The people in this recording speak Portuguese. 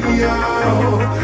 faking